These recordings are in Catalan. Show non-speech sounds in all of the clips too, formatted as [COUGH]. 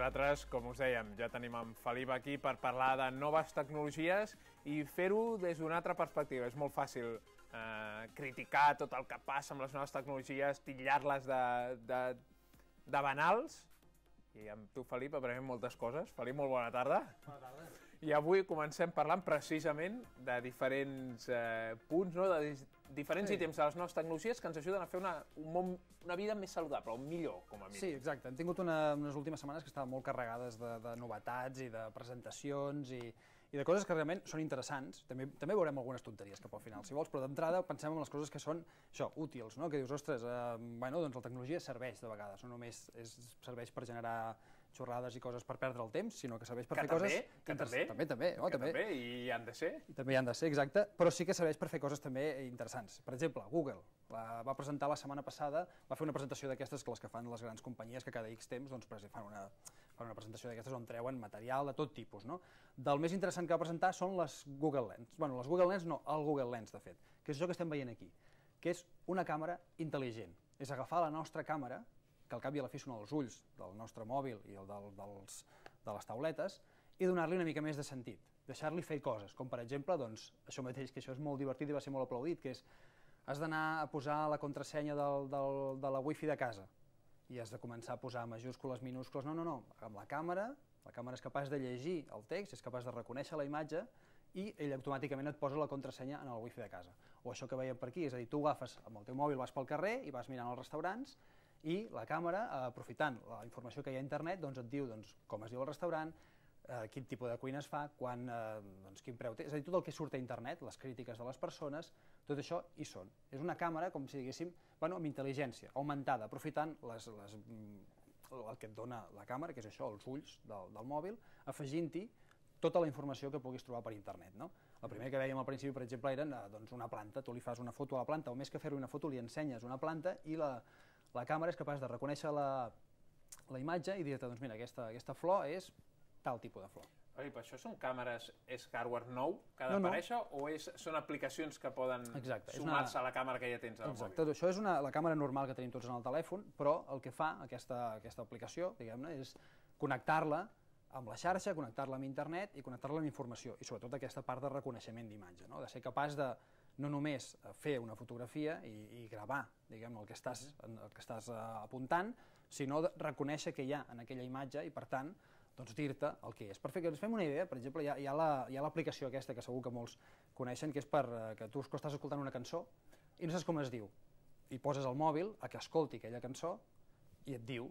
nosaltres, com us dèiem, ja tenim en Felip aquí per parlar de noves tecnologies i fer-ho des d'una altra perspectiva. És molt fàcil eh, criticar tot el que passa amb les noves tecnologies, titllar-les de, de, de banals, i amb tu, Felip, aprenem moltes coses. Felip, molt bona tarda. Bona tarda. I avui comencem parlant precisament de diferents eh, punts, no? de diferents Sí. ítems de les noves tecnologies que ens ajuden a fer una, un món, una vida més saludable, o millor, com a mínim. Sí, exacte. Hem tingut una, unes últimes setmanes que estaven molt carregades de, de novetats i de presentacions i, i de coses que realment són interessants. També, també veurem algunes tonteries cap al final, si vols, però d'entrada pensem en les coses que són això, útils, no? que dius, ostres, eh, bueno, doncs la tecnologia serveix de vegades, no només és, serveix per generar xorrades i coses per perdre el temps, sinó que serveix per Que fer també, coses... que també, També, també, oh, que també. també, i han de ser. I també hi han de ser, exacte, però sí que serveix per fer coses també interessants. Per exemple, Google la va presentar la setmana passada, va fer una presentació d'aquestes que les que fan les grans companyies que cada X temps doncs, fan, una, fan una presentació d'aquestes on treuen material de tot tipus. No? Del més interessant que va presentar són les Google Lens. Bueno, les Google Lens no, el Google Lens, de fet, que és això que estem veient aquí, que és una càmera intel·ligent. És agafar la nostra càmera, que al cap i a la fi són els ulls del nostre mòbil i el del, dels, de les tauletes, i donar-li una mica més de sentit, deixar-li fer coses, com per exemple, doncs, això mateix, que això és molt divertit i va ser molt aplaudit, que és, has d'anar a posar la contrasenya del, del, de la wifi de casa, i has de començar a posar majúscules, minúscules, no, no, no, amb la càmera, la càmera és capaç de llegir el text, és capaç de reconèixer la imatge, i ell automàticament et posa la contrasenya en el wifi de casa. O això que veiem per aquí, és a dir, tu agafes amb el teu mòbil, vas pel carrer i vas mirant els restaurants, i la càmera, eh, aprofitant la informació que hi ha a internet, doncs et diu doncs, com es diu el restaurant, eh, quin tipus de cuina es fa, quan, eh, doncs, quin preu té, és a dir, tot el que surt a internet, les crítiques de les persones, tot això hi són. És una càmera, com si diguéssim, bueno, amb intel·ligència, augmentada, aprofitant les, les, mm, el que et dona la càmera, que és això, els ulls del, del mòbil, afegint-hi tota la informació que puguis trobar per internet. No? La primera que vèiem al principi, per exemple, era eh, doncs, una planta. Tu li fas una foto a la planta, o més que fer-hi una foto, li ensenyes una planta i la, la càmera és capaç de reconèixer la, la imatge i dir-te, doncs mira, aquesta, aquesta flor és tal tipus de flor. Oi, per això són càmeres, és hardware nou que ha No, no. d'aparèixer o és, són aplicacions que poden sumar-se una- a la càmera que ja tens al Exacte, mòbil? això és una, la càmera normal que tenim tots en el telèfon, però el que fa aquesta, aquesta aplicació, diguem-ne, és connectar-la amb la xarxa, connectar-la amb internet i connectar-la amb informació, i sobretot aquesta part de reconeixement d'imatge, no? de ser capaç de no només fer una fotografia i, i gravar diguem el que estàs, el que estàs eh, apuntant, sinó reconèixer què hi ha en aquella imatge i, per tant, doncs dir-te el que és. Per fer que ens fem una idea, per exemple, hi ha, hi ha la- l'aplicació aquesta que segur que molts coneixen, que és per eh, que tu estàs escoltant una cançó i no saps com es diu, i poses el mòbil a que escolti aquella cançó i et diu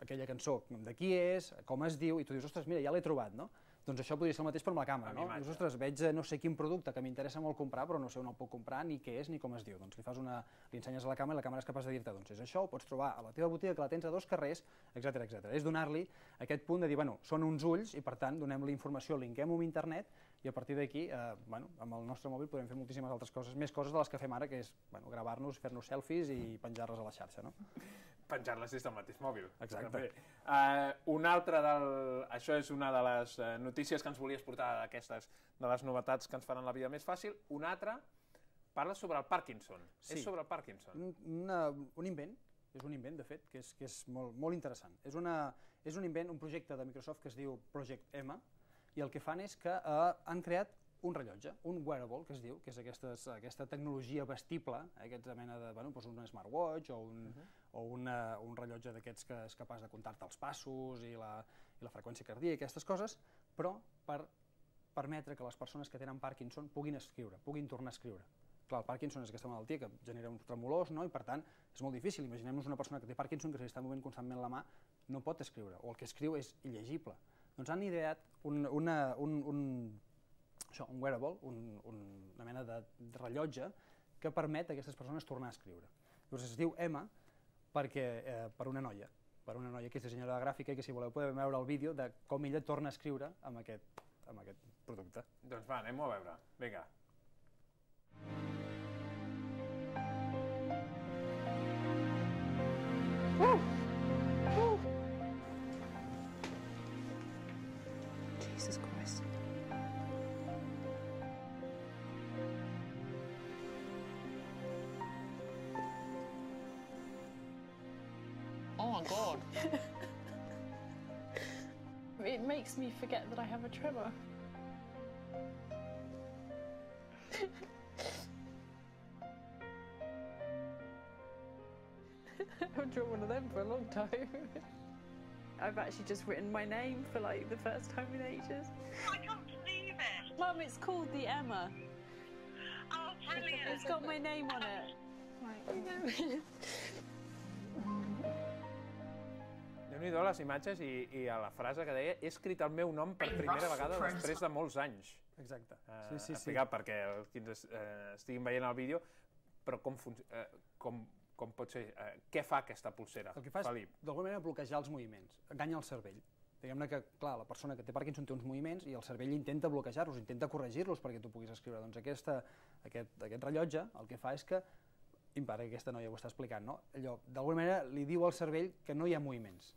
aquella cançó, de qui és, com es diu, i tu dius, ostres, mira, ja l'he trobat, no? Doncs això podria ser el mateix amb la càmera, no? Dius, ostres, veig eh, no sé quin producte que m'interessa molt comprar, però no sé on el puc comprar, ni què és, ni com es diu. Doncs li fas una... li ensenyes a la càmera i la càmera és capaç de dir-te, doncs és això, ho pots trobar a la teva botiga que la tens a dos carrers, etc etc. És donar-li aquest punt de dir, bueno, són uns ulls i per tant donem-li informació, linkem-ho amb internet i a partir d'aquí, eh, bueno, amb el nostre mòbil podem fer moltíssimes altres coses, més coses de les que fem ara, que és bueno, gravar-nos, fer-nos selfies i penjar-les a la xarxa, no? Penjar-les des del mateix mòbil. Exacte. També. Uh, un altre del... Això és una de les uh, notícies que ens volies portar d'aquestes, de les novetats que ens faran la vida més fàcil. Un altre parla sobre el Parkinson. Sí. És sobre el Parkinson. un, una, un invent, és un invent, de fet, que és, que és molt, molt interessant. És, una, és un invent, un projecte de Microsoft que es diu Project M, i el que fan és que eh, han creat un rellotge, un wearable, que es diu, que és aquestes, aquesta tecnologia vestible, eh, aquesta mena de, bueno, doncs un smartwatch o un, uh -huh. o una, un rellotge d'aquests que és capaç de comptar-te els passos i la, i la freqüència cardíaca, aquestes coses, però per permetre que les persones que tenen Parkinson puguin escriure, puguin tornar a escriure. Clar, el Parkinson és aquesta malaltia que genera uns tremolors, no? i per tant és molt difícil. Imaginem-nos una persona que té Parkinson que si li està movent constantment la mà no pot escriure, o el que escriu és il·legible. Doncs han ideat un, una, un, un, això, un wearable, un, un, una mena de, de rellotge que permet a aquestes persones tornar a escriure. Llavors es diu Emma perquè, eh, per una noia, per una noia que és dissenyadora gràfica i que si voleu podeu veure el vídeo de com ella torna a escriure amb aquest, amb aquest producte. Doncs va, anem-ho a veure. Vinga. Jesus my god. it makes me forget that I have a tremor. [LAUGHS] I've drawn one of them for a long time. [LAUGHS] I've actually just written my name for like the first time in ages. I can't believe it. Mum, it's called the Emma. Oh, brilliant. It's got my name on it. [LAUGHS] Déu-n'hi-do les imatges i, i a la frase que deia he escrit el meu nom per primera vegada després de molts anys. Exacte. Eh, sí, sí, sí. explicat perquè els que ens eh, estiguin veient el vídeo, però com, eh, com, com pot ser, eh, què fa aquesta pulsera, El que fa és, Felip? d'alguna manera, bloquejar els moviments, enganya el cervell. Diguem-ne que, clar, la persona que té Parkinson té uns moviments i el cervell intenta bloquejar-los, intenta corregir-los perquè tu puguis escriure. Doncs aquesta, aquest, aquest rellotge el que fa és que, i em pare que aquesta noia ho està explicant, no? allò, d'alguna manera li diu al cervell que no hi ha moviments.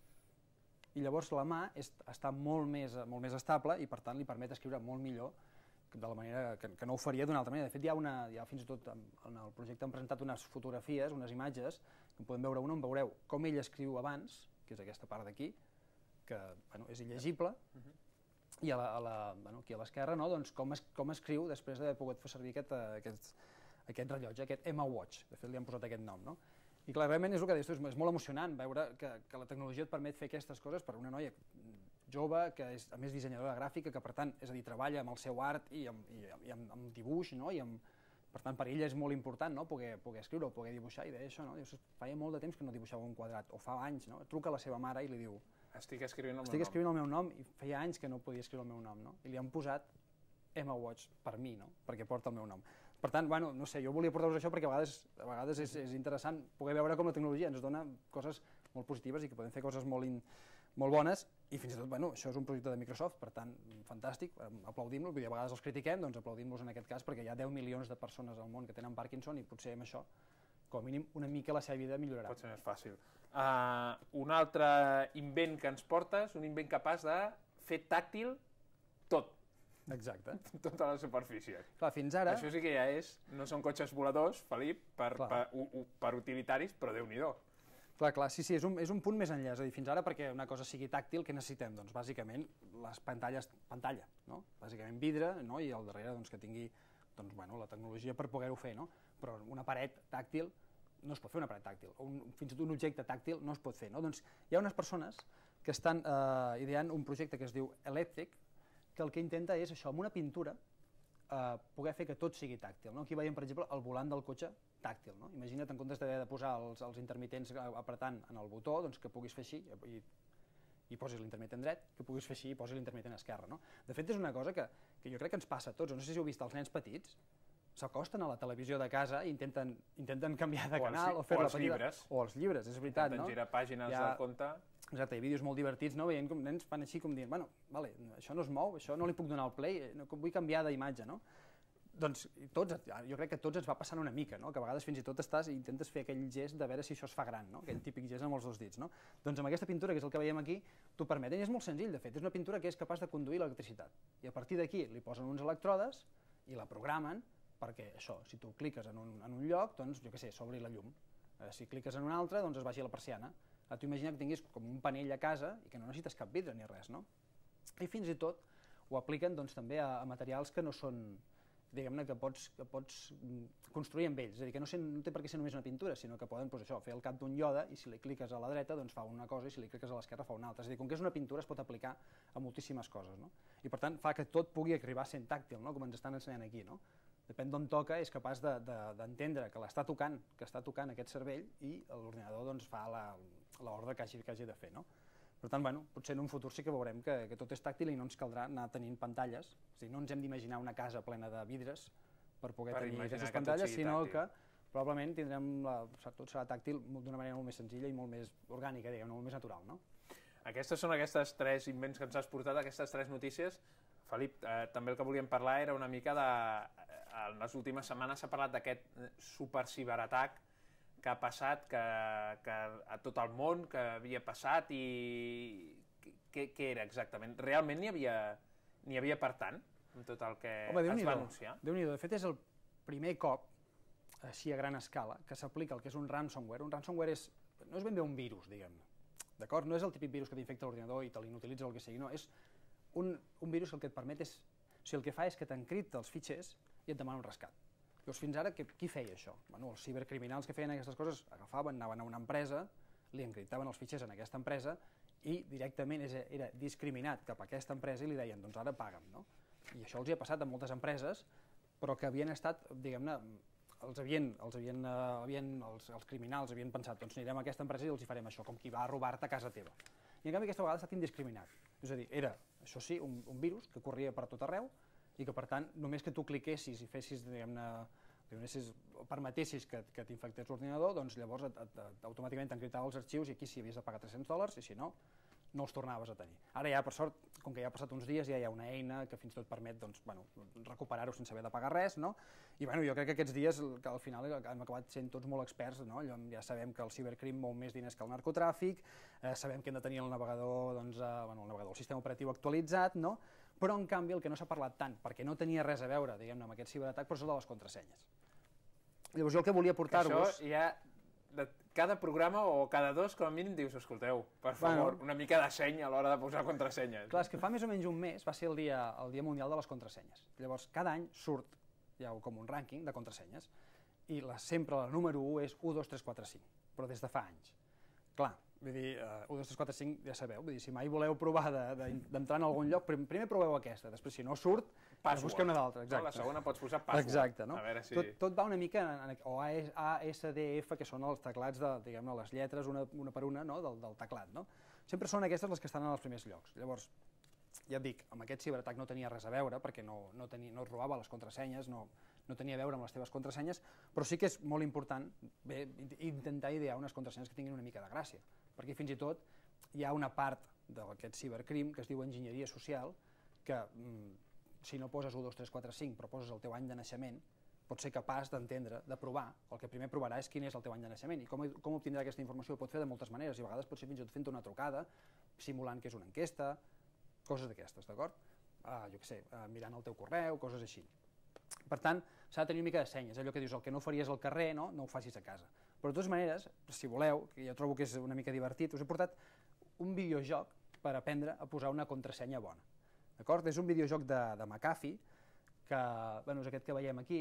I llavors la mà és, està molt més, molt més estable i per tant li permet escriure molt millor de la manera que, que no ho faria d'una altra manera. De fet, hi ha, una, hi ha fins i tot en, el projecte han presentat unes fotografies, unes imatges, que en podem veure una on veureu com ell escriu abans, que és aquesta part d'aquí, que bueno, és il·legible, i a la, a la, bueno, aquí a l'esquerra no? doncs com, es, com escriu després d'haver pogut fer servir aquest, eh, aquest, aquest rellotge, aquest Emma Watch, de fet li han posat aquest nom. No? I clar, realment és el que dius, tu, és, molt emocionant veure que, que la tecnologia et permet fer aquestes coses per una noia jove, que és a més dissenyadora gràfica, que per tant, és a dir, treballa amb el seu art i amb, i, i amb, amb dibuix, no? I amb, per tant, per ella és molt important no? poder, poder escriure o poder dibuixar, i deia això, no? Dius, feia molt de temps que no dibuixava un quadrat, o fa anys, no? Truca a la seva mare i li diu, Estic escrivint el estic meu escrivint el meu nom i feia anys que no podia escriure el meu nom, no? I li han posat Emma Watch per mi, no? Perquè porta el meu nom. Per tant, bueno, no sé, jo volia portar-vos això perquè a vegades, a vegades és, és interessant poder veure com la tecnologia ens dona coses molt positives i que podem fer coses molt, in, molt bones i fins i tot, bueno, això és un projecte de Microsoft, per tant, fantàstic, aplaudim-lo, a vegades els critiquem, doncs aplaudim-los en aquest cas perquè hi ha 10 milions de persones al món que tenen Parkinson i potser amb això, com a mínim, una mica la seva vida millorarà. Pot ser més fàcil. Uh, un altre invent que ens portes, un invent capaç de fer tàctil Exacte. [LAUGHS] tota la superfície. Clar, fins ara... Això sí que ja és, no són cotxes voladors, Felip, per, Clar. per, u, u, per utilitaris, però déu-n'hi-do. Clar, clar, sí, sí, és un, és un punt més enllà. És a dir, fins ara, perquè una cosa sigui tàctil, què necessitem? Doncs bàsicament les pantalles, pantalla, no? Bàsicament vidre, no? I al darrere doncs, que tingui doncs, bueno, la tecnologia per poder-ho fer, no? Però una paret tàctil no es pot fer una paret tàctil, un, fins i tot un objecte tàctil no es pot fer, no? Doncs hi ha unes persones que estan eh, ideant un projecte que es diu Electric, que el que intenta és això, amb una pintura, eh, poder fer que tot sigui tàctil. No? Aquí veiem, per exemple, el volant del cotxe tàctil. No? Imagina't, en comptes d'haver de posar els, els intermitents apretant en el botó, doncs que puguis fer així i, i posis l'intermitent dret, que puguis fer així i posis l'intermitent esquerre. No? De fet, és una cosa que, que jo crec que ens passa a tots. No sé si heu vist els nens petits, s'acosten a la televisió de casa i intenten, intenten canviar de O els canal o fer o la els petita... llibres. O els llibres, és veritat, Intenten no? girar pàgines ha- del compte. Exacte, hi ha vídeos molt divertits, no? veient com nens fan així com dient, bueno, vale, això no es mou, això no li puc donar el play, eh, no, vull canviar d'imatge, no? Doncs tots, jo crec que tots ens va passant una mica, no? que a vegades fins i tot estàs i intentes fer aquell gest de veure si això es fa gran, no? aquell típic gest amb els dos dits. No? Doncs amb aquesta pintura, que és el que veiem aquí, t'ho permet. I és molt senzill, de fet, és una pintura que és capaç de conduir l'electricitat. I a partir d'aquí li posen uns electrodes i la programen perquè això, si tu cliques en un, en un lloc, doncs, jo què sé, s'obri la llum. Eh, si cliques en un altre, doncs es vagi la persiana. Ara tu imagina que tinguis com un panell a casa i que no necessites cap vidre ni res, no? I fins i tot ho apliquen doncs, també a, a materials que no són, diguem-ne, que pots, que pots mm, construir amb ells. És a dir, que no, sé, no té per què ser només una pintura, sinó que poden doncs, això, fer el cap d'un iode i si li cliques a la dreta doncs, fa una cosa i si li cliques a l'esquerra fa una altra. És a dir, com que és una pintura es pot aplicar a moltíssimes coses. No? I per tant fa que tot pugui arribar a ser tàctil, no? com ens estan ensenyant aquí. No? Depèn d'on toca, és capaç d'entendre de, de, que l'està tocant, que està tocant aquest cervell i l'ordinador doncs, fa la- l'ordre que, hagi, que hagi de fer. No? Per tant, bueno, potser en un futur sí que veurem que, que tot és tàctil i no ens caldrà anar tenint pantalles. A dir, no ens hem d'imaginar una casa plena de vidres per poder Per tenir aquestes pantalles, sigui sinó tàctil. que probablement tindrem la, tot serà tàctil d'una manera molt més senzilla i molt més orgànica, diguem molt més natural. No? Aquestes són aquestes tres invents que ens has portat, aquestes tres notícies. Felip, eh, també el que volíem parlar era una mica de... eh, En les últimes setmanes s'ha parlat d'aquest eh, super ciberatac que ha passat que, que a tot el món, que havia passat i... Què, què era exactament? Realment n'hi havia, n'hi havia per tant, amb tot el que Home, es va anunciar? Déu-n'hi-do. De fet, és el primer cop, així a gran escala, que s'aplica el que és un ransomware. Un ransomware és, no és ben bé un virus, diguem-ne. D'acord? No és el típic virus que t'infecta l'ordinador i te l'inutilitza o el que sigui, no, és un, un virus que el que et permet és... O sigui, el que fa és que t'encripta els fitxers i et demana un rescat. Llavors, fins ara, que, qui feia això? Bueno, els cibercriminals que feien aquestes coses agafaven, anaven a una empresa, li encriptaven els fitxers en aquesta empresa i directament era discriminat cap a aquesta empresa i li deien, doncs ara paga'm, no? I això els hi ha passat a moltes empreses, però que havien estat, diguem-ne, els havien, els havien, eh, havien els, els criminals havien pensat, doncs anirem a aquesta empresa i els hi farem això, com qui va a robar-te a casa teva. I en canvi aquesta vegada ha estat indiscriminat. És a dir, era, això sí, un, un virus que corria per tot arreu i que per tant només que tu cliquessis i fessis, diguem-ne, donessis, permetessis que, que t'infectés l'ordinador, doncs llavors et, et, et, automàticament t'encriptava els arxius i aquí sí havies de pagar 300 dòlars i si no, no els tornaves a tenir. Ara ja, per sort, com que ja ha passat uns dies, ja hi ha una eina que fins i tot permet doncs, bueno, recuperar-ho sense haver de pagar res, no? I bueno, jo crec que aquests dies que al final hem acabat sent tots molt experts, no? Ja sabem que el cibercrim mou més diners que el narcotràfic, eh, sabem que hem de tenir el navegador, doncs, eh, bueno, el navegador, el sistema operatiu actualitzat, no? Però, en canvi, el que no s'ha parlat tant, perquè no tenia res a veure, diguem-ne, amb aquest ciberatac, però és el de les contrasenyes. Llavors jo el que volia portar-vos... això ja, de cada programa o cada dos, com a mínim, dius, escolteu, per Bueno. favor, una mica de seny a l'hora de posar contrasenyes. Clar, és que fa més o menys un mes va ser el dia, el dia mundial de les contrasenyes. Llavors, cada any surt ja com un rànquing de contrasenyes i la, sempre la número 1 és 1, 2, 3, 4, 5, però des de fa anys. Clar, vull dir, uh, 1, 2, 3, 4, 5 ja sabeu, vull dir, si mai voleu provar de- de- d'entrar en algun lloc, prim, primer proveu aquesta, després si no surt, Password. busqueu una d'altra. No, Exacte. la segona pots posar password. Exacte, no? A veure si... tot, tot va una mica, en, en, o ASDF, que són els teclats de, diguem-ne, les lletres una, una per una no? del, del teclat, no? Sempre són aquestes les que estan en els primers llocs. Llavors, ja et dic, amb aquest ciberatac no tenia res a veure, perquè no, no, tenia, no robava les contrasenyes, no, no tenia a veure amb les teves contrasenyes, però sí que és molt important bé, in- intentar idear unes contrasenyes que tinguin una mica de gràcia, perquè fins i tot hi ha una part d'aquest cibercrim que es diu enginyeria social, que mm, si no poses 1, 2, 3, 4, 5, però poses el teu any de naixement, pot ser capaç d'entendre, de provar, el que primer provarà és quin és el teu any de naixement i com, com obtindrà aquesta informació ho pot fer de moltes maneres i a vegades pot ser fins i tot fent una trucada, simulant que és una enquesta, coses d'aquestes, d'acord? Uh, jo què sé, uh, mirant el teu correu, coses així. Per tant, s'ha de tenir una mica de senyes, allò que dius, el que no faries al carrer, no, no ho facis a casa. Però de totes maneres, si voleu, que jo trobo que és una mica divertit, us he portat un videojoc per aprendre a posar una contrasenya bona. D'acord? És un videojoc de, de McAfee, que bueno, és aquest que veiem aquí,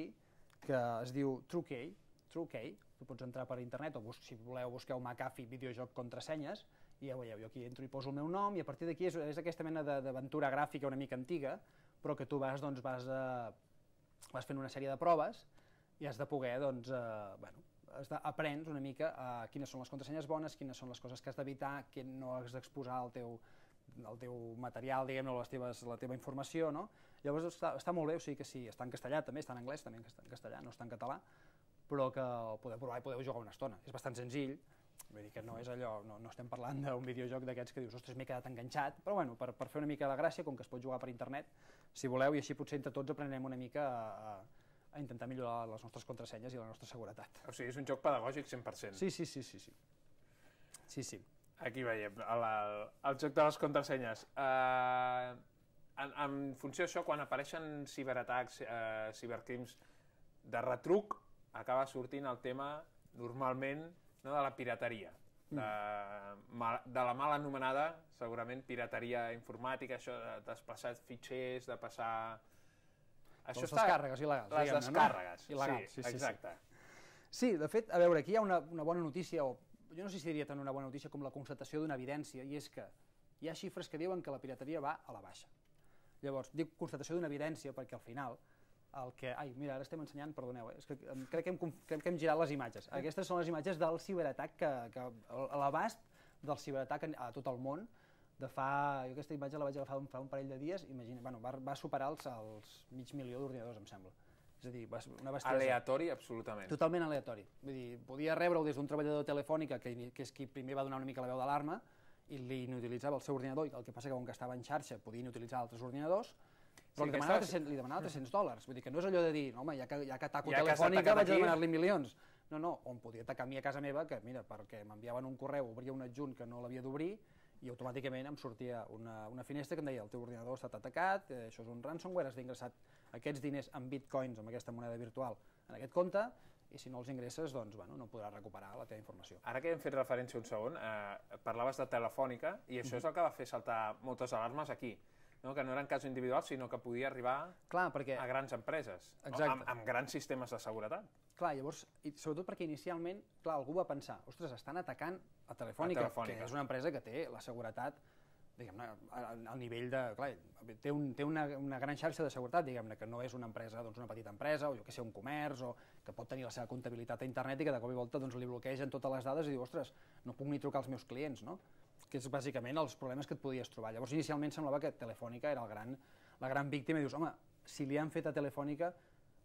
que es diu TrueKey, TrueKey, tu pots entrar per internet o bus si voleu busqueu McAfee videojoc contrasenyes i ja veieu, jo aquí entro i poso el meu nom i a partir d'aquí és, és aquesta mena d'aventura gràfica una mica antiga, però que tu vas, doncs, vas, eh, vas fent una sèrie de proves i has de poder, doncs, eh, bueno, aprens una mica a quines són les contrasenyes bones, quines són les coses que has d'evitar, que no has d'exposar el teu, el teu material, diguem-ne, les teves, la teva informació, no? Llavors està, està molt bé, o sigui que sí, està en castellà també, està en anglès també en castellà, no està en català, però que el podeu provar i podeu jugar una estona. És bastant senzill, vull dir que no és allò, no, no estem parlant d'un videojoc d'aquests que dius, ostres, m'he quedat enganxat, però bueno, per, per fer una mica de gràcia, com que es pot jugar per internet, si voleu, i així potser entre tots aprenem una mica a, a, a intentar millorar les nostres contrasenyes i la nostra seguretat. O sigui, és un joc pedagògic 100%. Sí, sí, sí, sí, sí. Sí, sí. Aquí veiem el, el, el joc de les contrasenyes. Uh, en, en funció d'això, quan apareixen ciberatacs, uh, cibercrims de retruc, acaba sortint el tema, normalment, no, de la pirateria. De, mal, de la mal anomenada, segurament, pirateria informàtica, això de desplaçar fitxers, de passar... Les descàrregues il·legals, Les diguem-ne, no? descàrregues, Il·legals, sí, sí, sí, sí. exacte. Sí, de fet, a veure, aquí hi ha una, una bona notícia, o jo no sé si diria tant una bona notícia com la constatació d'una evidència, i és que hi ha xifres que diuen que la pirateria va a la baixa. Llavors, dic constatació d'una evidència perquè al final el que... Ai, mira, ara estem ensenyant, perdoneu, eh? és que crec, que hem, crec que hem girat les imatges. Aquestes són les imatges del ciberatac, que, que l'abast del ciberatac a tot el món, de fa... Jo aquesta imatge la vaig agafar fa un parell de dies, imagina, bueno, va, va superar els, els mig milió d'ordinadors, em sembla. És a dir, una bestiesa. Aleatori, absolutament. Totalment aleatori. Vull dir, podia rebre-ho des d'un treballador Telefònica, que, que és qui primer va donar una mica la veu d'alarma, i li inutilitzava el seu ordinador, i el que passa que com que estava en xarxa podia inutilitzar altres ordinadors, però Sí, li, demanava aquesta- 300, li demanava 300 dòlars. Vull dir que no és allò de dir, no, home, ja que, ja que ataco Ja que Telefònica atacat vaig a demanar-li milions. No, no, on podia atacar a mi a casa meva, que mira, perquè m'enviaven un correu, obria un adjunt que no l'havia d'obrir, i automàticament em sortia una, una finestra que em deia el teu ordinador ha estat atacat, eh, això és un ransomware, has d'ingressar aquests diners en bitcoins, amb aquesta moneda virtual, en aquest compte, i si no els ingresses, doncs, bueno, no podràs recuperar la teva informació. Ara que hem fet referència un segon, eh, parlaves de Telefònica i això és el que va fer saltar moltes alarmes aquí, no? que no eren casos individuals, sinó que podia arribar Clar, perquè a grans empreses, no? Amb, amb grans sistemes de seguretat. Clar, llavors, i sobretot perquè inicialment, clar, algú va pensar, ostres, estan atacant a Telefònica, A Telefònica. que és una empresa que té la seguretat diguem-ne, al nivell de... Clar, té, un, té una, una gran xarxa de seguretat, diguem-ne, que no és una empresa, doncs una petita empresa, o jo que sé, un comerç, o que pot tenir la seva comptabilitat a internet i que de cop i volta doncs, li bloquegen totes les dades i diu, ostres, no puc ni trucar als meus clients, no? que és bàsicament els problemes que et podies trobar. Llavors, inicialment semblava que Telefònica era el gran, la gran víctima i dius, home, si li han fet a Telefònica,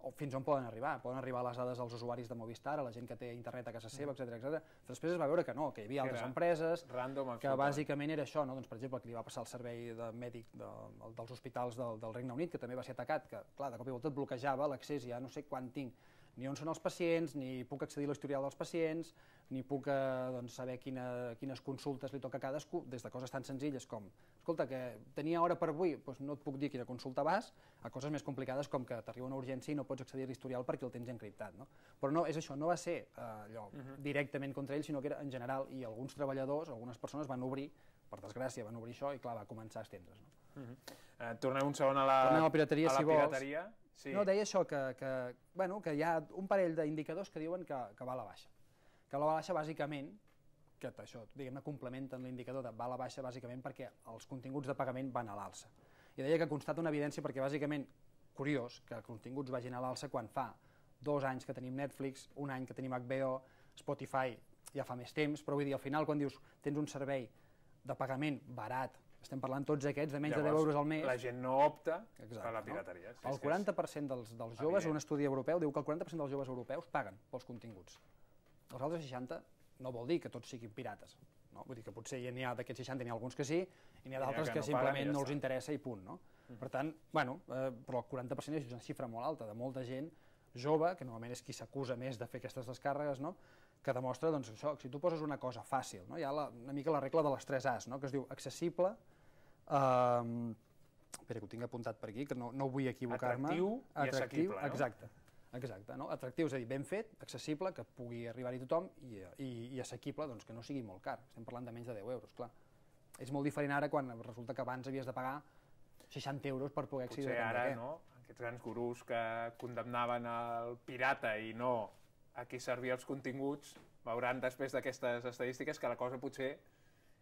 o fins on poden arribar? Poden arribar les dades als usuaris de Movistar, a la gent que té internet a casa seva, etc etc. Després es va veure que no, que hi havia altres era empreses, random, que absolutament. bàsicament era això, no? doncs, per exemple, que li va passar el servei de mèdic de, el dels hospitals del, del Regne Unit, que també va ser atacat, que clar, de cop i volta et bloquejava l'accés, ja no sé quan tinc ni on són els pacients, ni puc accedir a l'historial dels pacients, ni puc eh, doncs, saber quina, quines consultes li toca a cadascú, des de coses tan senzilles com, escolta, que tenia hora per avui, doncs no et puc dir quina consulta vas, a coses més complicades com que t'arriba una urgència i no pots accedir a l'historial perquè el tens encriptat. No? Però no, és això, no va ser eh, allò directament contra ell, sinó que era en general, i alguns treballadors, algunes persones van obrir, per desgràcia, van obrir això i clar, va començar a estendre's. No? Eh, tornem un segon a la, Tornem a la pirateria, a la si vols. pirateria. Sí. No, deia això, que, que, bueno, que hi ha un parell d'indicadors que diuen que, que va a la baixa. Que la baixa bàsicament, que això, diguem-ne, complementen l'indicador de va a la baixa bàsicament perquè els continguts de pagament van a l'alça. I deia que constata una evidència perquè bàsicament, curiós, que els continguts vagin a l'alça quan fa dos anys que tenim Netflix, un any que tenim HBO, Spotify ja fa més temps, però vull dir, al final quan dius tens un servei de pagament barat, estem parlant tots aquests de menys de 10 Llavors, euros al mes, La gent no opta Exacte, per la no? pirateria. Sí, el és que és- 40% dels, dels joves, evident. un estudi europeu diu que el 40% dels joves europeus paguen pels continguts. Els altres 60 no vol dir que tots siguin pirates. No? Vull dir que potser n'hi ha d'aquests 60 n'hi ha alguns que sí i n'hi ha d'altres que que, no simplement ja no els interessa i punt. No? Per tant, bueno, eh, però el 40% és una xifra molt alta de molta gent jove, que normalment és qui s'acusa més de fer aquestes descàrregues, no? que demostra doncs, això, que si tu poses una cosa fàcil, no? hi ha la, una mica la regla de les 3 As, no? que es diu accessible, eh, espera que ho tinc apuntat per aquí, que no, no vull equivocar-me. Atractiu i assequible, no? Exacte. Exacte, no? atractiu, és a dir, ben fet, accessible, que pugui arribar-hi tothom, i, i, i assequible, doncs que no sigui molt car. Estem parlant de menys de 10 euros, clar. És molt diferent ara quan resulta que abans havies de pagar 60 euros per poder accedir Potser a ara, què. no? Aquests grans gurús que condemnaven el pirata i no a qui servia els continguts, veuran després d'aquestes estadístiques que la cosa potser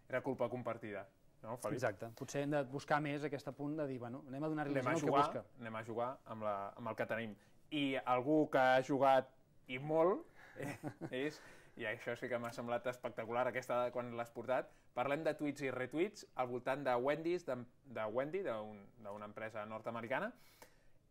era culpa compartida. No, Felip? Exacte. Potser hem de buscar més aquest punt de dir, bueno, anem a donar-li la el que busca. anem a jugar amb, la, amb el que tenim. I algú que ha jugat i molt eh, és, i això sí que m'ha semblat espectacular aquesta dada quan l'has portat, parlem de tuits i retuits al voltant de Wendy's, de, de Wendy, d'un- d'una empresa nord-americana,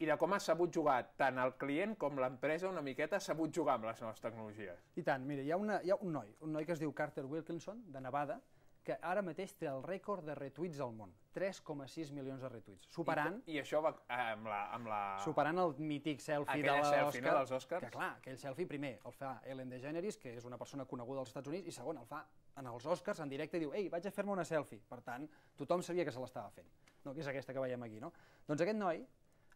i de com ha sabut jugar tant el client com l'empresa una miqueta ha sabut jugar amb les noves tecnologies. I tant, mira, hi ha, una, hi ha un noi, un noi que es diu Carter Wilkinson, de Nevada, que ara mateix té el rècord de retuits al món, 3,6 milions de retuits, superant, I, i això va eh, amb la... Amb la... superant el mític selfie de Aquella selfie, l'Oscar. no, dels Oscars? Que clar, aquell selfie primer el fa Ellen DeGeneres, que és una persona coneguda als Estats Units, i segon el fa en els Oscars en directe i diu, ei, vaig a fer-me una selfie. Per tant, tothom sabia que se l'estava fent, no? que és aquesta que veiem aquí. No? Doncs aquest noi,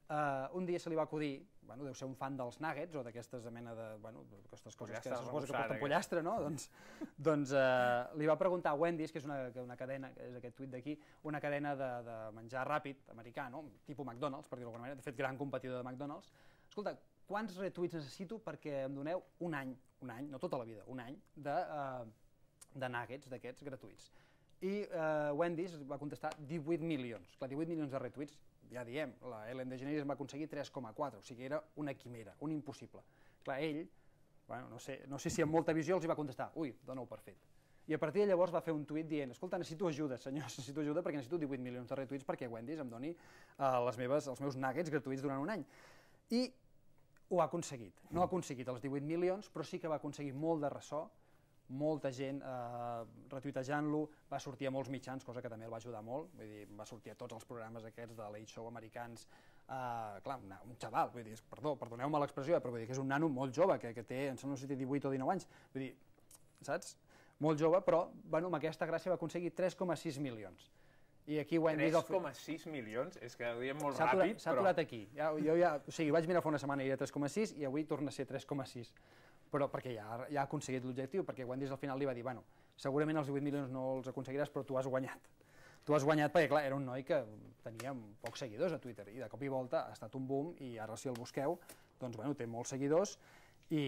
Uh, un dia se li va acudir, bueno, deu ser un fan dels nuggets o d'aquestes mena de, bueno, d'aquestes coses que Pollastre se suposa que porten pollastre, no? doncs doncs uh, li va preguntar a Wendy's, que és una, que una cadena, que és aquest tuit d'aquí, una cadena de, de menjar ràpid americà, no? tipus McDonald's, per dir-ho d'alguna manera, de fet gran competidor de McDonald's, escolta, quants retuits necessito perquè em doneu un any, un any, no tota la vida, un any, de, uh, de nuggets d'aquests gratuïts. I uh, Wendy's va contestar 18 milions. Clar, 18 milions de retuits, ja diem, la Ellen DeGeneres va aconseguir 3,4, o sigui, era una quimera, un impossible. Clar, ell, bueno, no sé, no sé si amb molta visió els hi va contestar, ui, dona-ho per fet. I a partir de llavors va fer un tuit dient, escolta, necessito ajuda, senyors, [LAUGHS] necessito ajuda perquè necessito 18 milions de retuits perquè Wendy's em doni uh, les meves, els meus nuggets gratuïts durant un any. I ho ha aconseguit. No ha aconseguit els 18 milions, però sí que va aconseguir molt de ressò, molta gent eh, retuitejant-lo, va sortir a molts mitjans, cosa que també el va ajudar molt, vull dir, va sortir a tots els programes aquests de late show americans, eh, clar, una, un xaval, vull dir, perdó, perdoneu-me l'expressió, eh, però vull dir que és un nano molt jove, que, que té, em sembla no sé si té 18 o 19 anys, vull dir, saps? Molt jove, però bueno, amb aquesta gràcia va aconseguir 3,6 milions. I aquí Wendy's... al fi- 3,6 milions, és que ho diem molt S'ha ràpid, s'ha però... aturat aquí. Ja, jo ja, o sigui, vaig mirar fa una setmana i era 3,6 i avui torna a ser 3,6. Però perquè ja, ja ha aconseguit l'objectiu, perquè Wendy's al final li va dir, bueno, segurament els 18 milions no els aconseguiràs, però tu has guanyat. Tu has guanyat perquè, clar, era un noi que tenia pocs seguidors a Twitter i de cop i volta ha estat un boom i ara si el busqueu, doncs, bueno, té molts seguidors i,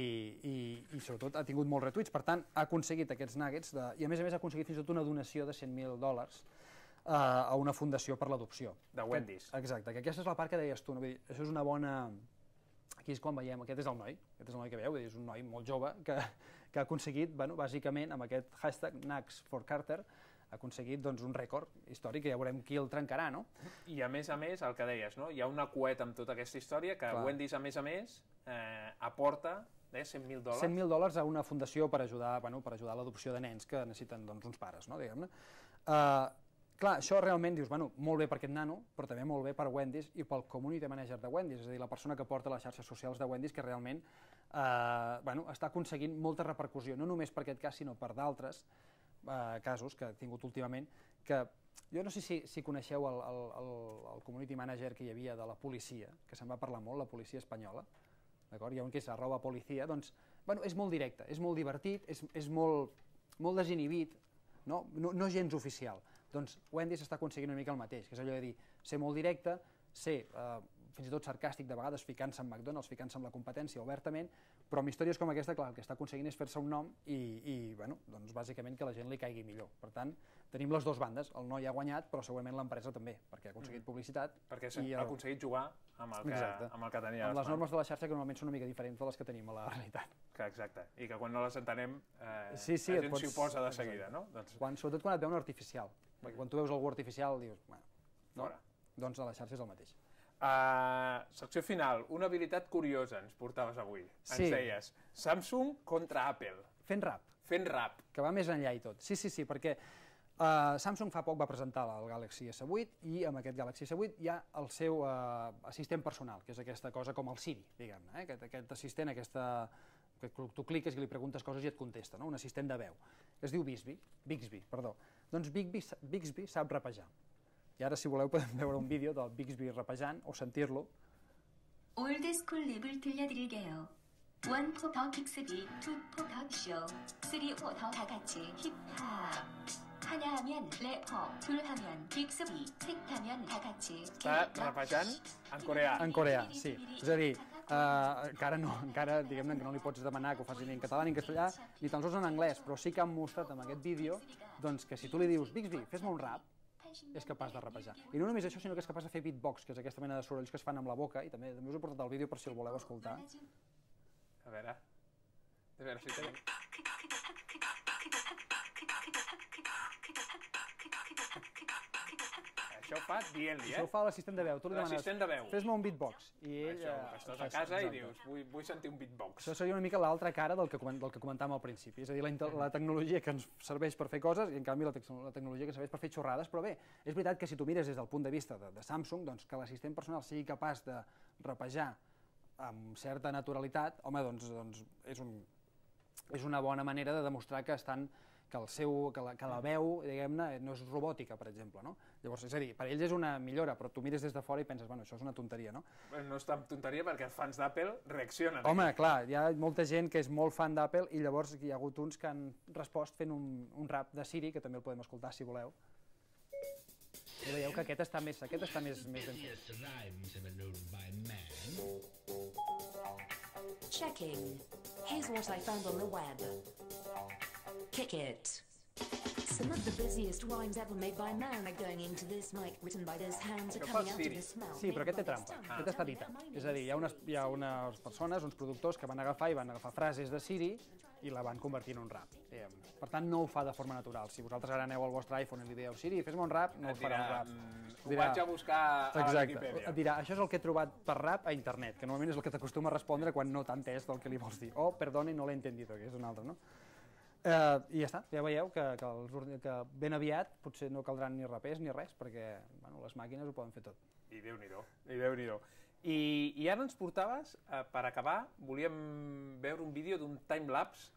i, i sobretot ha tingut molts retuits, per tant, ha aconseguit aquests nuggets de, i a més a més ha aconseguit fins i tot una donació de 100.000 dòlars eh, a una fundació per l'adopció. De Wendy's. Exacte, que aquesta és la part que deies tu, no? Vull dir, això és una bona... Aquí és quan veiem, aquest és el noi, aquest és el noi que veu, és un noi molt jove que, que ha aconseguit, bueno, bàsicament, amb aquest hashtag Nax for Carter, ha aconseguit doncs, un rècord històric que ja veurem qui el trencarà, no? I a més a més, el que deies, no? hi ha una coeta amb tota aquesta història que Clar. Wendy's, a més a més, eh, aporta eh, 100.000 dòlars. 100.000 dòlars a una fundació per ajudar, bueno, per ajudar l'adopció de nens que necessiten doncs, uns pares, no, diguem-ne. Uh, clar, això realment dius, bueno, molt bé per aquest nano, però també molt bé per Wendy's i pel community manager de Wendy's, és a dir, la persona que porta les xarxes socials de Wendy's que realment uh, bueno, està aconseguint molta repercussió, no només per aquest cas, sinó per d'altres uh, casos que ha tingut últimament, que jo no sé si, si coneixeu el, el, el, el community manager que hi havia de la policia, que se'n va parlar molt, la policia espanyola, d'acord? Hi ha un que és arroba policia, doncs, bueno, és molt directe, és molt divertit, és, és molt, molt desinhibit, no? No, no gens oficial. Doncs Wendy's està aconseguint una mica el mateix, que és allò de dir, ser molt directe, ser eh, fins i tot sarcàstic de vegades, ficant-se en McDonald's, ficant-se amb la competència obertament, però amb històries com aquesta, clar, el que està aconseguint és fer-se un nom i, i bueno, doncs bàsicament que la gent li caigui millor. Per tant, tenim les dues bandes, el noi ha guanyat, però segurament l'empresa també, perquè ha aconseguit publicitat. Perquè i ha el- aconseguit jugar amb el que, Exacte. amb el que tenia amb les mans. normes de la xarxa que normalment són una mica diferents de les que tenim a la realitat. Que exacte, i que quan no les entenem eh, Sí, sí, la gent pots- s'hi oposa de exacte. seguida, no? Doncs Quan, sobretot quan et veuen artificial, perquè quan tu veus algú artificial dius, bueno, no? Fora. doncs a la xarxa és el mateix. Uh, secció final, una habilitat curiosa ens portaves avui. Sí. Ens deies, Samsung contra Apple, Fent rap, fent rap. que va més enllà i tot. Sí, sí, sí, perquè uh, Samsung fa poc va presentar el Galaxy S8 i amb aquest Galaxy S8 hi ha el seu uh, assistent personal, que és aquesta cosa com el Siri, diguem-ne, eh? aquest, aquest assistent, aquesta, que tu tu cliques i li preguntes coses i et contesta, no? un assistent de veu. Es diu Bixby, Bixby, perdó. Doncs Bixby, sa- Bixby sap rapejar. I ara, si voleu, podem veure un vídeo del Bixby rapejant o sentir-lo. 올드스쿨 랩을 들려드릴게요. 원포 더 빅스비, 투포 더 쇼, 쓰리포 더다 같이 힙합. 하나 하면 래퍼, 둘 하면 빅스비, 셋 하면 다 같이 Està rapejant en coreà. En coreà, sí. És a dir, uh, encara no, [LAUGHS] encara diguem-ne que no li pots demanar que ho faci ni en català ni en castellà, ni tan sols en anglès, però sí que han mostrat amb aquest vídeo doncs, que si tu li dius, Bixby, fes-me un rap, és capaç de rapejar. I no només això, sinó que és capaç de fer beatbox, que és aquesta mena de sorolls que es fan amb la boca, i també, també us he portat el vídeo per si el voleu escoltar. A veure, a veure si tenim... Això ho fa dient-li, Això eh? ho fa l'assistent de veu. Tu li demanes, de veu. fes-me un beatbox. I ell... Això, eh, estàs a això, casa i exacte. dius, vull, vull sentir un beatbox. Això seria una mica l'altra cara del que, del que comentàvem al principi, és a dir, la, la tecnologia que ens serveix per fer coses i en canvi la, tec la tecnologia que serveix per fer xorrades, però bé, és veritat que si tu mires des del punt de vista de, de Samsung, doncs que l'assistent personal sigui capaç de rapejar amb certa naturalitat, home, doncs, doncs és, un, és una bona manera de demostrar que estan que, el seu, que, la, que la veu, diguem-ne, no és robòtica, per exemple, no? Llavors, és a dir, per ells és una millora, però tu mires des de fora i penses, bueno, això és una tonteria, no? Bueno, no és tan tonteria perquè els fans d'Apple reaccionen. Home, clar, hi ha molta gent que és molt fan d'Apple i llavors hi ha hagut uns que han respost fent un, un rap de Siri, que també el podem escoltar si voleu. I veieu que aquest està més, aquest està més, més ben fet. Checking. Here's what I found on the web. Kick it. Some of the busiest rhymes ever made by man are going into this mic, written by those hands, are coming out of this mouth. Sí, però aquest té this trampa, tongue. aquest està editat. És a dir, hi ha, unes, hi ha unes persones, uns productors que van agafar i van agafar frases de Siri i la van convertir en un rap. diguem. Per tant, no ho fa de forma natural. Si vosaltres ara aneu al vostre iPhone i li dieu Siri, fes-me un rap, no Et us farà dirà, un rap. mm, Us ho vaig a buscar a Exacte. Wikipedia. Et dirà, això és el que he trobat per rap a internet, que normalment és el que t'acostuma a respondre quan no t'ha entès del que li vols dir. O, perdoni, no l'he entendido, que és un altre, no? Eh, I ja està, ja veieu que, que, els, que ben aviat potser no caldran ni rapers ni res, perquè bueno, les màquines ho poden fer tot. I déu-n'hi-do, i déu-n'hi-do. I, I ara ens portaves, eh, per acabar, volíem veure un vídeo d'un timelapse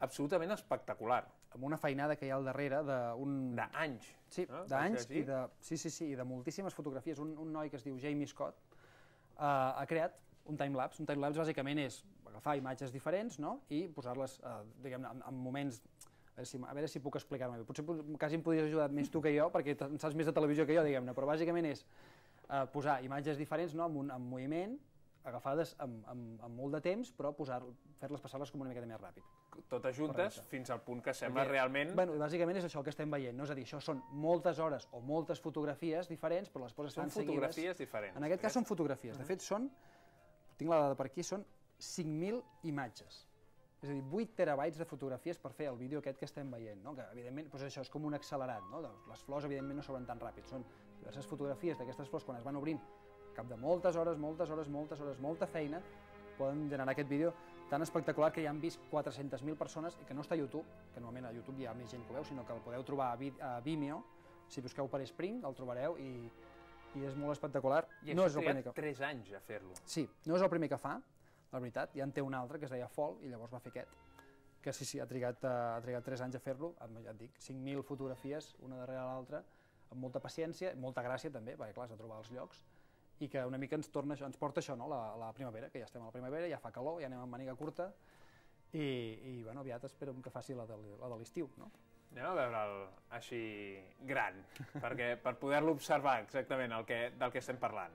absolutament espectacular. amb una feinada que hi ha al darrere d'un... D'anys. Sí, no? d'anys Vaig llegir. i de, sí, sí, sí, i de moltíssimes fotografies. Un, un noi que es diu Jamie Scott uh, ha creat un timelapse. Un timelapse bàsicament és agafar imatges diferents no? i posar-les, uh, diguem en, en moments a veure, si, a veure si puc explicar-me bé. Potser po- quasi em podries ajudar més tu que jo, perquè en saps més de televisió que jo, diguem-ne, però bàsicament és uh, posar imatges diferents no? amb, un, amb moviment, agafades amb, amb, amb molt de temps, però posar fer-les passar-les com una miqueta més ràpid. Totes juntes Correcte. fins al punt que sembla Perquè, realment... Bueno, bàsicament és això el que estem veient, no? és a dir, això són moltes hores o moltes fotografies diferents, però les poses Són tan fotografies seguides. diferents. En aquest cas són fotografies, de fet són, tinc la dada per aquí, són 5.000 imatges. És a dir, 8 terabytes de fotografies per fer el vídeo aquest que estem veient, no? que evidentment doncs això és com un accelerat, no? Doncs les flors evidentment no s'obren tan ràpid, són diverses fotografies d'aquestes flors quan es van obrint, cap de moltes hores, moltes hores, moltes hores, molta feina, poden generar aquest vídeo tan espectacular que ja han vist 400.000 persones i que no està a YouTube, que normalment a YouTube hi ha més gent que ho veu, sinó que el podeu trobar a, Vi a Vimeo, si busqueu per Spring el trobareu i, i és molt espectacular. I no és el primer que... 3 anys a fer-lo. Sí, no és el primer que fa, la veritat, ja en té un altre que es deia Fall i llavors va fer aquest, que sí, sí, ha trigat, eh, ha trigat 3 anys a fer-lo, ja et dic, 5.000 fotografies, una darrere l'altra, amb molta paciència, molta gràcia també, perquè clar, has de trobar els llocs, i que una mica ens, torna, ens porta això, no? la, la primavera, que ja estem a la primavera, ja fa calor, ja anem amb màniga curta, i, i bueno, aviat esperem que faci la de, la de l'estiu, no? Anem a veure'l així gran, perquè per poder-lo observar exactament el que, del que estem parlant.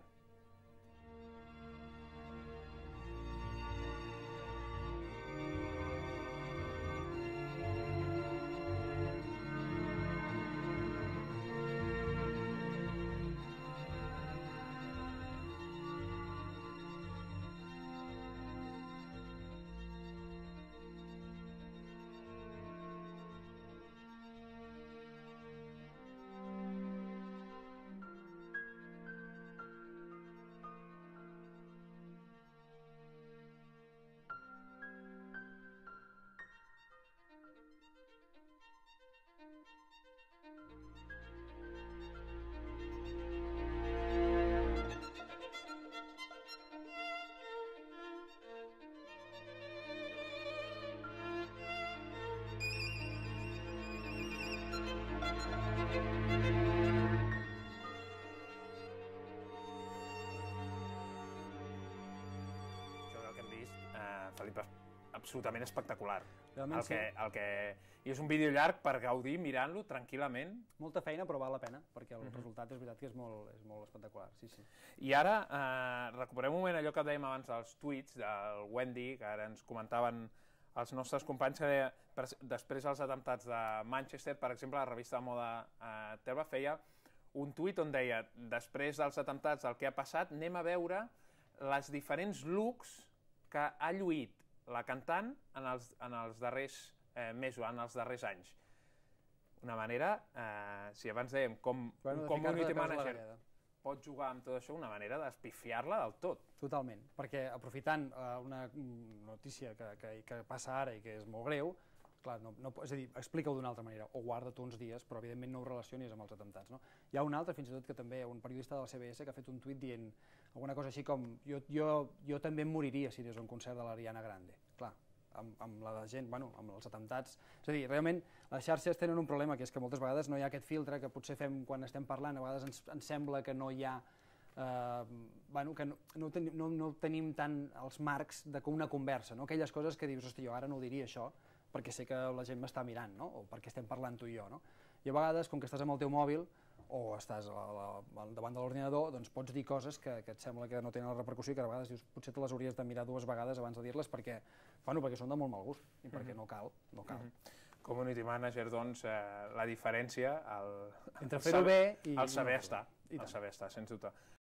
Absolutament espectacular. Realment el que, sí. el que... I és un vídeo llarg per gaudir mirant-lo tranquil·lament. Molta feina, però val la pena, perquè el resultat és veritat que és molt, és molt espectacular, sí, sí. I ara eh, recuperem un moment allò que dèiem abans dels tuits del Wendy, que ara ens comentaven els nostres companys, que deia, després dels atemptats de Manchester, per exemple, la revista de moda eh, Terba feia un tuit on deia, després dels atemptats del que ha passat, anem a veure les diferents looks que ha lluït la cantant en els, en els darrers eh, mesos, en els darrers anys. Una manera, eh, si abans dèiem com Bueno, un ficar-te de community manager pot jugar amb tot això, una manera d'espifiar-la del tot. Totalment, perquè aprofitant uh, una mm, notícia que, que, que passa ara i que és molt greu, clar, no, no, és a dir, explica-ho d'una altra manera, o guarda-t'ho uns dies, però evidentment no ho relacionis amb els atemptats. No? Hi ha un altre, fins i tot, que també, un periodista de la CBS, que ha fet un tuit dient alguna cosa així com jo, jo, jo també em moriria si anés a un concert de l'Ariana Grande. Clar, amb, amb la gent, bueno, amb els atemptats... És a dir, realment, les xarxes tenen un problema, que és que moltes vegades no hi ha aquest filtre que potser fem quan estem parlant, a vegades ens, ens sembla que no hi ha eh, bueno, que no, no, tenim, no, no tenim tant els marcs de com una conversa, no? aquelles coses que dius, hosti, jo ara no diria això, perquè sé que la gent m'està mirant, no? o perquè estem parlant tu i jo. No? I a vegades, com que estàs amb el teu mòbil, o estàs a la, a, davant de l'ordinador, doncs pots dir coses que, que et sembla que no tenen la repercussió i que a vegades dius, potser te les hauries de mirar dues vegades abans de dir-les perquè, bueno, perquè són de molt mal gust i perquè no cal, no cal. Community manager, doncs, eh, la diferència, el, Entre fer-ho bé i el saber estar, I el saber estar, sens dubte.